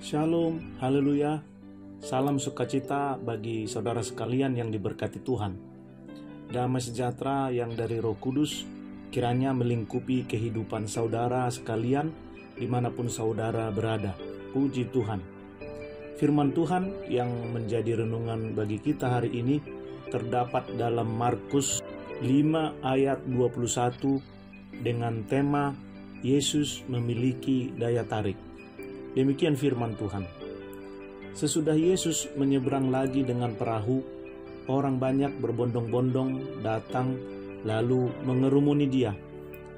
Shalom, haleluya. Salam sukacita bagi saudara sekalian yang diberkati Tuhan. Damai sejahtera yang dari Roh Kudus kiranya melingkupi kehidupan saudara sekalian di mana pun saudara berada. Puji Tuhan. Firman Tuhan yang menjadi renungan bagi kita hari ini terdapat dalam Markus 5 ayat 21 dengan tema Yesus memiliki daya tarik. Demikian firman Tuhan. Sesudah Yesus menyeberang lagi dengan perahu, orang banyak berbondong-bondong datang lalu mengerumuni dia,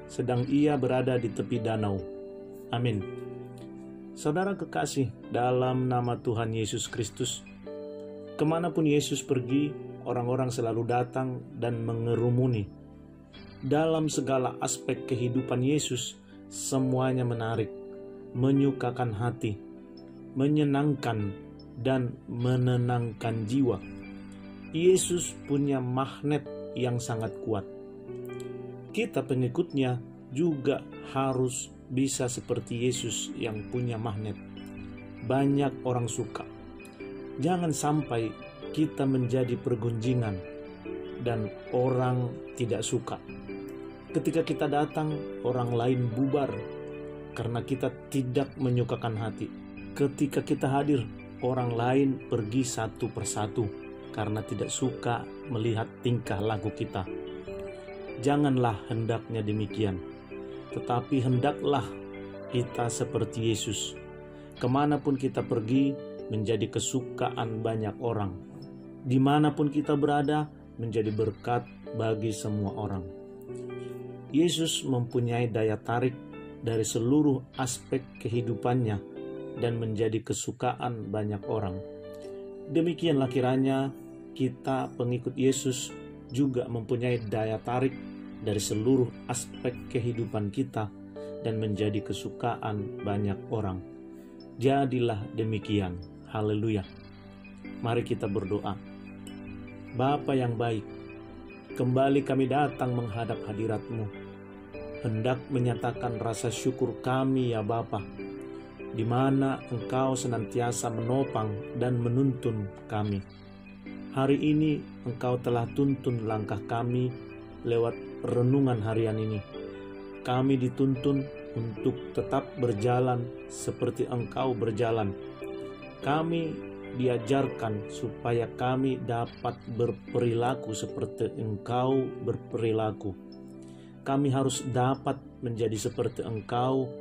sedang ia berada di tepi danau. Amin. Saudara kekasih, dalam nama Tuhan Yesus Kristus, ke mana pun Yesus pergi, orang-orang selalu datang dan mengerumuni. Dalam segala aspek kehidupan Yesus, semuanya menarik, menyukakan hati, menyenangkan, dan menenangkan jiwa. Yesus punya magnet yang sangat kuat. Kita pengikutnya juga harus bisa seperti Yesus yang punya magnet. Banyak orang suka. Jangan sampai kita menjadi pergunjingan dan orang tidak suka. Ketika kita datang, orang lain bubar karena kita tidak menyukakan hati. Ketika kita hadir, orang lain pergi satu persatu karena tidak suka melihat tingkah laku kita. Janganlah hendaknya demikian, tetapi hendaklah kita seperti Yesus. Ke mana pun kita pergi, menjadi kesukaan banyak orang. Di mana pun kita berada, menjadi berkat bagi semua orang. Yesus mempunyai daya tarik dari seluruh aspek kehidupannya dan menjadi kesukaan banyak orang. Demikianlah kiranya kita pengikut Yesus juga mempunyai daya tarik dari seluruh aspek kehidupan kita dan menjadi kesukaan banyak orang. Jadilah demikian. Haleluya. Mari kita berdoa. Bapa yang baik, kembali kami datang menghadap hadiratmu hendak menyatakan rasa syukur kami ya Bapa, di mana Engkau senantiasa menopang dan menuntun kami. Hari ini Engkau telah tuntun langkah kami lewat renungan harian ini. Kami dituntun untuk tetap berjalan seperti Engkau berjalan. Kami diajarkan supaya kami dapat berperilaku seperti Engkau berperilaku kami harus dapat menjadi seperti Engkau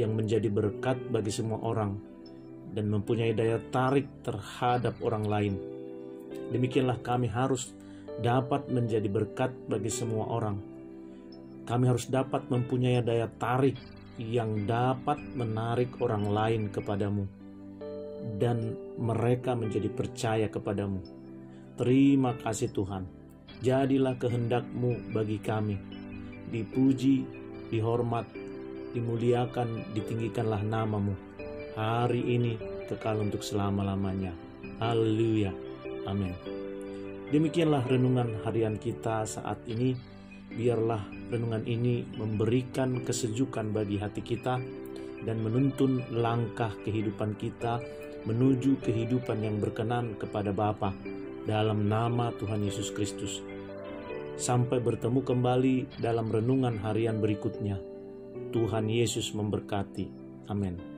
yang menjadi berkat bagi semua orang dan mempunyai daya tarik terhadap orang lain. Demikianlah kami harus dapat menjadi berkat bagi semua orang. Kami harus dapat mempunyai daya tarik yang dapat menarik orang lain kepadamu dan mereka menjadi percaya kepadamu. Terima kasih Tuhan. Jadilah kehendakmu bagi kami dipuji, dihormat, dimuliakan, ditinggikanlah namamu. Hari ini kekal untuk selama-lamanya. Haleluya. Amin. Demikianlah renungan harian kita saat ini. Biarlah renungan ini memberikan kesejukan bagi hati kita dan menuntun langkah kehidupan kita menuju kehidupan yang berkenan kepada Bapa dalam nama Tuhan Yesus Kristus. Sampai bertemu kembali dalam renungan harian berikutnya. Tuhan Yesus memberkati. Amin.